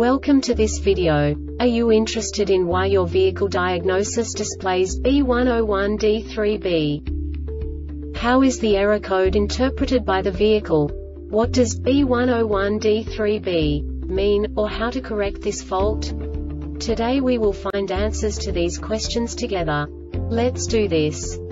Welcome to this video. Are you interested in why your vehicle diagnosis displays B101D3B? How is the error code interpreted by the vehicle? What does B101D3B mean, or how to correct this fault? Today we will find answers to these questions together. Let's do this.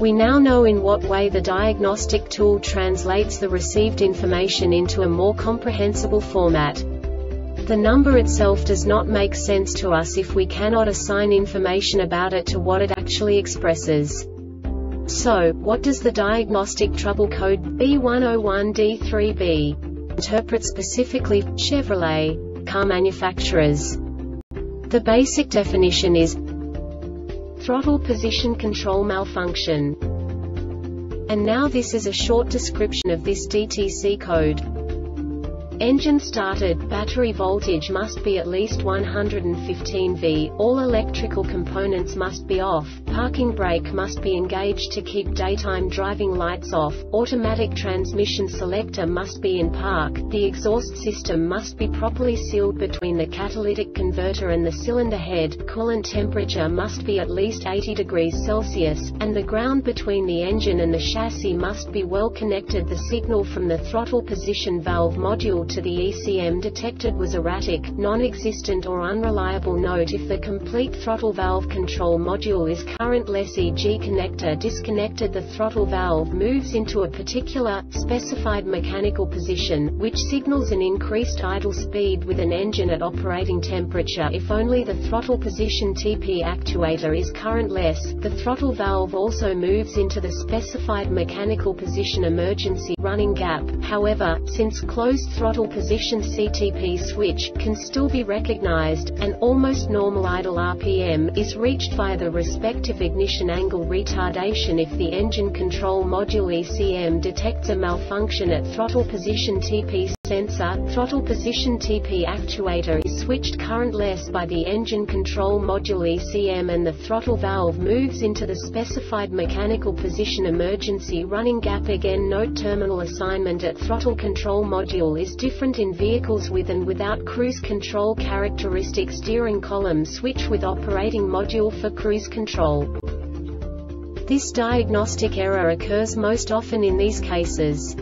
We now know in what way the diagnostic tool translates the received information into a more comprehensible format. The number itself does not make sense to us if we cannot assign information about it to what it actually expresses. So, what does the diagnostic trouble code B101D3B interpret specifically Chevrolet car manufacturers? The basic definition is Throttle position control malfunction. And now this is a short description of this DTC code. Engine started, battery voltage must be at least 115 V, all electrical components must be off, parking brake must be engaged to keep daytime driving lights off, automatic transmission selector must be in park, the exhaust system must be properly sealed between the catalytic converter and the cylinder head, coolant temperature must be at least 80 degrees Celsius, and the ground between the engine and the chassis must be well connected the signal from the throttle position valve module to the ECM detected was erratic, non-existent or unreliable. Note if the complete throttle valve control module is current less e.g. connector disconnected. The throttle valve moves into a particular, specified mechanical position, which signals an increased idle speed with an engine at operating temperature. If only the throttle position TP actuator is current less, the throttle valve also moves into the specified mechanical position emergency running gap, however, since closed throttle position CTP switch, can still be recognized, and almost normal idle RPM is reached via the respective ignition angle retardation if the engine control module ECM detects a malfunction at throttle position TP sensor, throttle position TP actuator is switched currentless by the engine control module ECM and the throttle valve moves into the specified mechanical position emergency running gap again note terminal assignment at throttle control module is different in vehicles with and without cruise control characteristic steering column switch with operating module for cruise control. This diagnostic error occurs most often in these cases.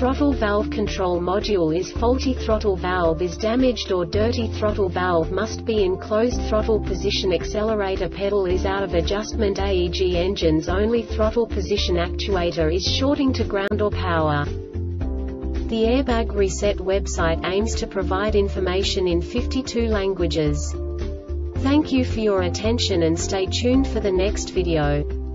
Throttle valve control module is faulty throttle valve is damaged or dirty throttle valve must be in closed throttle position accelerator pedal is out of adjustment AEG engines only throttle position actuator is shorting to ground or power. The Airbag Reset website aims to provide information in 52 languages. Thank you for your attention and stay tuned for the next video.